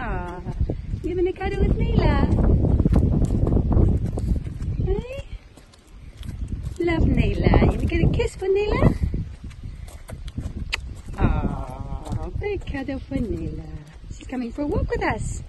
Ah, you having a cuddle with Neela? Hey? Love eh? Neela. You gonna get a kiss for Neela? Ah, big cuddle for Neela. She's coming for a walk with us.